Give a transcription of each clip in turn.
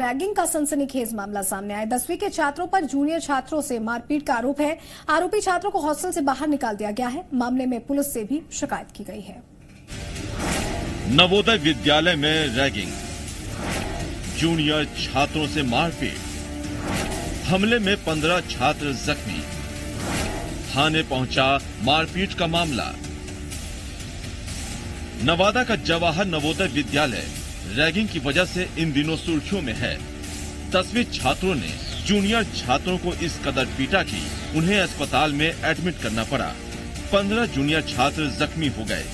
Ragging का सनसनीखेज मामला सामने आया। दसवीं के छात्रों पर जूनियर छात्रों से मारपीट का आरोप है। आरोपी छात्रों को हॉस्टल से बाहर निकाल दिया गया है। मामले में पुलिस से भी शिकायत की गई है। नवोदय विद्यालय में रैगिंग। जूनियर छात्रों से मारपीट। हमले में पंद्रह छात्र जख्मी। थाने पहुँचा मारपीट का मामला। नवादा का जवाहर नवोदय विद्यालय। रैगिंग की वजह से इन दिनों सुर्खियों में है। दसवीं छात्रों ने जूनियर छात्रों को इस कदर पीटा कि उन्हें अस्पताल में एडमिट करना पड़ा। पंद्रह जूनियर छात्र जख्मी हो गए।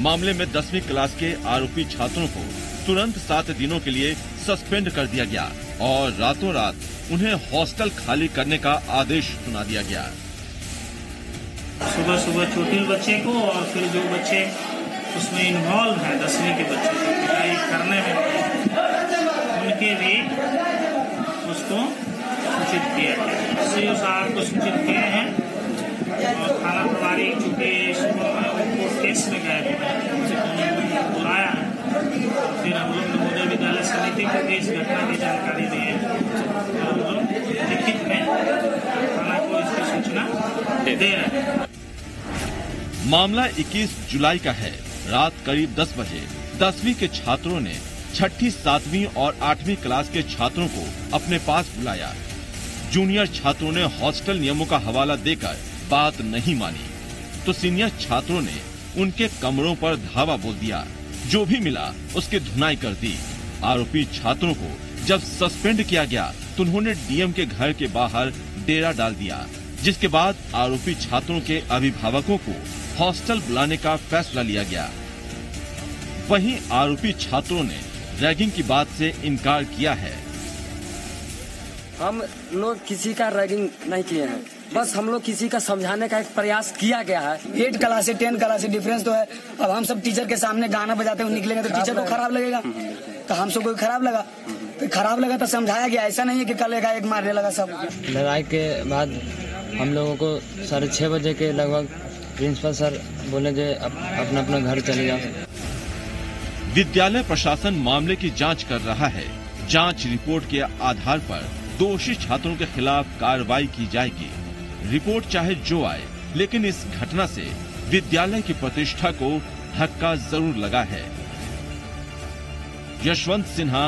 मामले में दसवीं क्लास के आरोपी छात्रों को तुरंत सात दिनों के लिए सस्पेंड कर दिया गया और रातों रात उन्हें हॉस्टल खाली करने का आदेश सुना दिया गया। सुबह सुबह चोटिल बच्चे को और फिर जो बच्चे उसमें इन्वॉल्व हैं, दसवीं के बच्चे। करने में उनके भी उसको सूचित किया गया सी को सूचित किए हैं। और थाना प्रभारी चूँकि केस में गए बुलाया है। फिर हम लोग नवोदय विद्यालय समिति को भी इस घटना की जानकारी दी है। हम लोग लिखित में थाना को इसकी सूचना दे रहे हैं। मामला 21 जुलाई का है। रात करीब 10 बजे। दसवीं के छात्रों ने छठी, सातवीं और आठवीं क्लास के छात्रों को अपने पास बुलाया। जूनियर छात्रों ने हॉस्टल नियमों का हवाला देकर बात नहीं मानी। तो सीनियर छात्रों ने उनके कमरों पर धावा बोल दिया। जो भी मिला, उसकी धुनाई कर दी। आरोपी छात्रों को जब सस्पेंड किया गया तो उन्होंने डीएम के घर के बाहर डेरा डाल दिया। जिसके बाद आरोपी छात्रों के अभिभावकों को हॉस्टल बुलाने का फैसला लिया गया। वहीं आरोपी छात्रों ने रैगिंग की बात से इनकार किया है। हम लोग किसी का रैगिंग नहीं किए हैं। बस हम लोग किसी का समझाने का एक प्रयास किया गया है। एट क्लास से टेन क्लास से डिफरेंस तो है। अब हम सब टीचर के सामने गाना बजाते हुए निकलेंगे तो टीचर को खराब लगेगा। तो हम सबको खराब लगा। तो खराब लगा तो समझाया गया। ऐसा नहीं है कि कल एक मारने लगा सब। लड़ाई के बाद हम लोगों को साढ़े छः बजे के लगभग प्रिंसिपल सर बोले जे अप, अपना अपना घर चले जाओ। विद्यालय प्रशासन मामले की जाँच कर रहा है। जाँच रिपोर्ट के आधार पर दोषी छात्रों के खिलाफ कार्रवाई की जाएगी। रिपोर्ट चाहे जो आए, लेकिन इस घटना से विद्यालय की प्रतिष्ठा को धक्का ज़रूर लगा है। यशवंत सिन्हा